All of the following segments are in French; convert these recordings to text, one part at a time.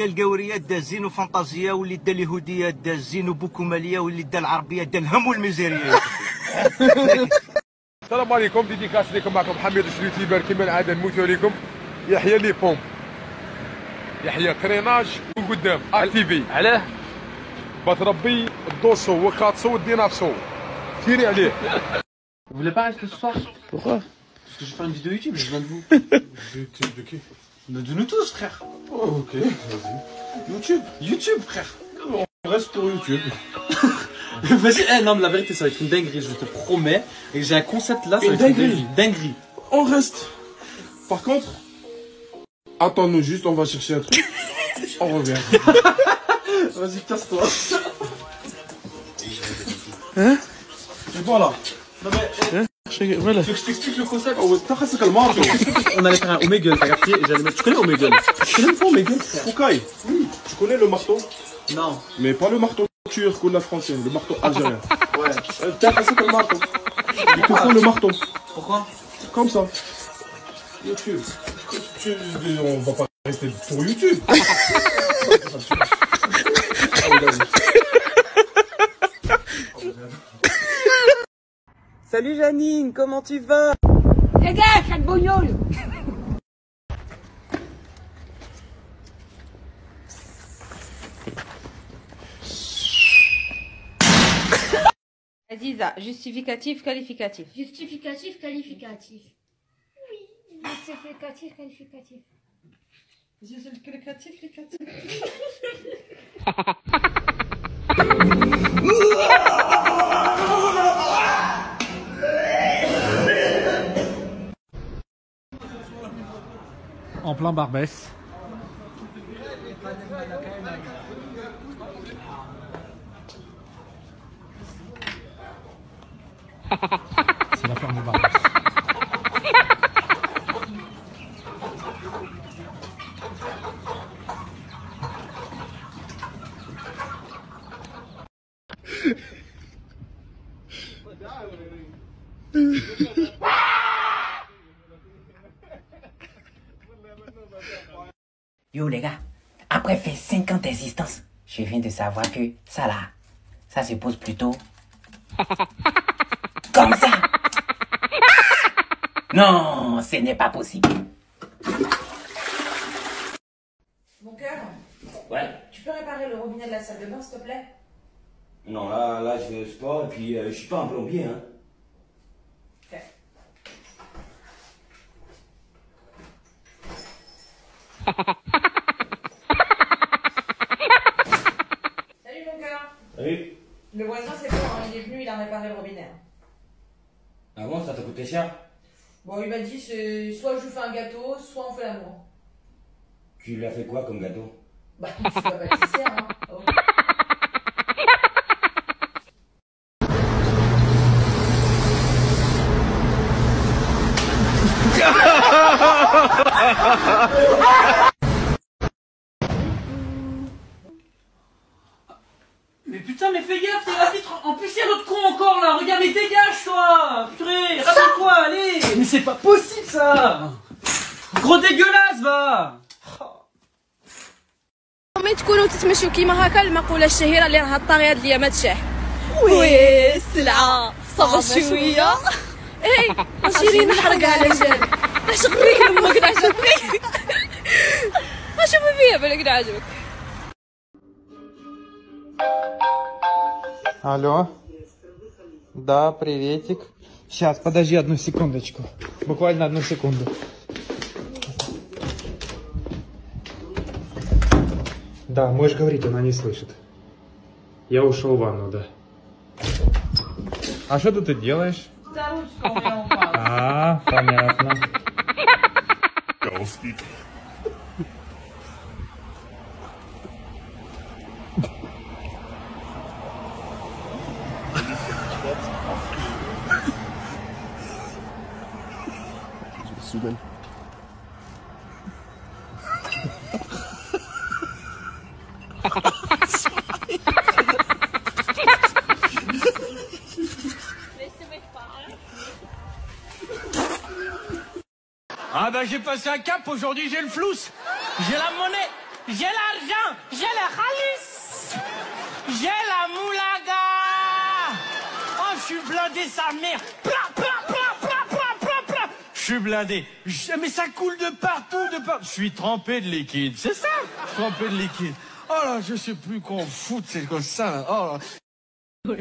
دا القوريه دا الزينو فانتازيا واللي دا اليهودية دا الزينو بوكومالية واللي دا العربية دا الهم والميزيرية. السلام عليكم ديديكاس لكم معكم حميد اليوتيوبر كما العاده نموت عليكم. يحيى لي بوم. يحيى تريناج من قدام ار تي في علاه. بتربي الدوسو وكاتسو والدينافسو تيري عليه. Vous voulez pas rester ce soir Pourquoi? Parce que je faire une vidéo YouTube, je viens de vous. de qui? De, de nous tous, frère. Oh, ok, vas-y. YouTube, YouTube, frère. On reste pour YouTube. Vas-y, eh, non, mais la vérité, ça va être une dinguerie, je te promets. Et j'ai un concept là, ça Une va être dinguerie une dinguerie. On reste. Par contre, attends-nous juste, on va chercher un truc. on revient. Vas-y, casse-toi. Et voilà. Non, mais, eh, Voilà. tu veux que je t'explique le concept Oh. On allait faire un Omegle, t'as capté Et j'allais mettre. Tu connais Omegle? Tu connais pas Omegle, Foucaille, tu connais le marteau? Non. Mais pas le marteau turc ou la française, le marteau algérien. Ouais. Euh, T'as cassé le marteau. Il te faut le marteau. Pourquoi? Comme ça. YouTube. Tu- On va pas rester pour YouTube. Salut Janine, comment tu vas? Dégage, cette bougnole Aziza, justificatif, qualificatif. Justificatif, qualificatif. Oui, justificatif, qualificatif. En plein Barbès. Yo les gars, après fait 50 existences, je viens de savoir que ça là, ça se pose plutôt comme ça. Non, ce n'est pas possible. Mon cœur, Ouais. tu peux réparer le robinet de la salle de bain, s'il te plaît? Non, là, là, je vais au sport et puis euh, je suis pas un plombier, hein. Salut mon cœur Salut. Le voisin c'est bon, hein, il est venu, il a réparé le robinet. Ah bon, il m'a dit c'est soit je vous fais un gâteau, soit on fait l'amour. Tu lui as fait quoi comme gâteau? Bah, je suis pas pâtissière, hein. Oh. Mais putain, mais fais gaffe, plus, il y a l'autre con encore là. Regarde, mais dégage toi. Purée, rappelle-toi, allez. Mais c'est pas possible ça. Gros dégueulasse, va. Mais باغيين تكونوا تتمشيو كيما هكا المقوله الشهيره اللي راها الطاغيه هاد الايامات شاح وي السلعه صبر شويه اي ماشي نحرق على جال اش غريك امك عجبني اشوفي فيها بالك عجبك Алло. Да, приветик. Сейчас, подожди одну секундочку. Буквально одну секунду. Да, можешь говорить, она не слышит. Я ушел в ванну, да. А что тут ты делаешь? А, понятно. Ah bah j'ai passé un cap, aujourd'hui j'ai le flous. J'ai la monnaie, j'ai l'argent, j'ai le khalis. J'ai la moulaga. Oh, je suis blindé sa mère. Pla, suis blindé. Je- Mais ça coule de partout, de partout. Je suis trempé de liquide, c'est ça Trempé de liquide. Oh là, je sais plus qu'on fout, c'est comme ça. là. Oh là.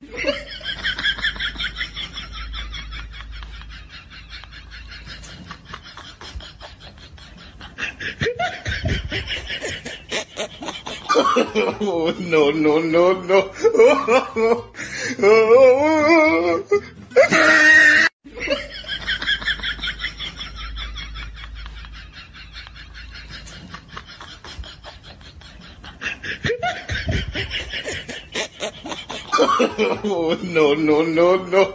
no, no, no, no. Oh, no, no, no, no.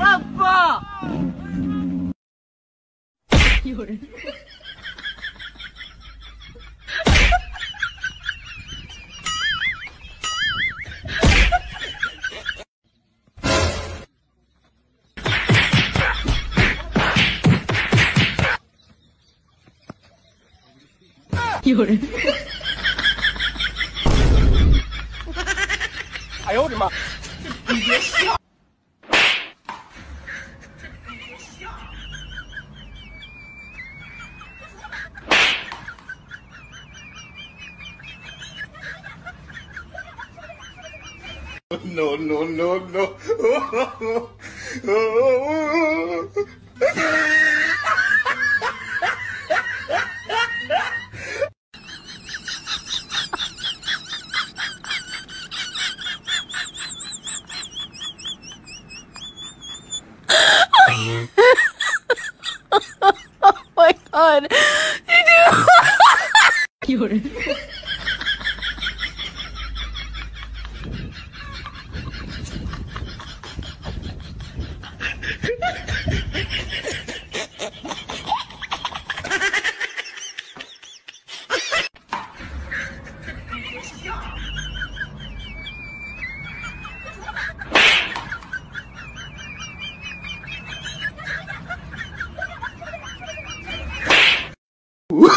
老公有人。有人。哎呦我的妈！你别笑 No, no, no, no.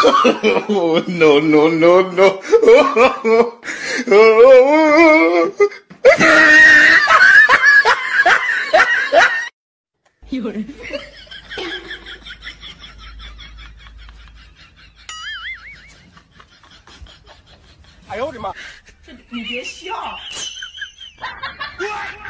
Oh, no, no, no, no. You do. 哎呦我的妈！这你别笑。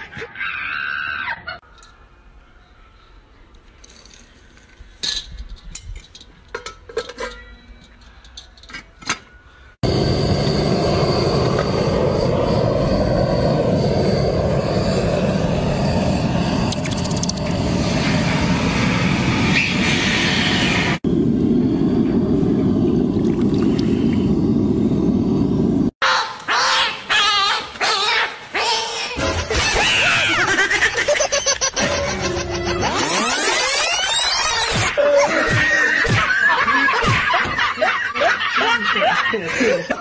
penis, penis.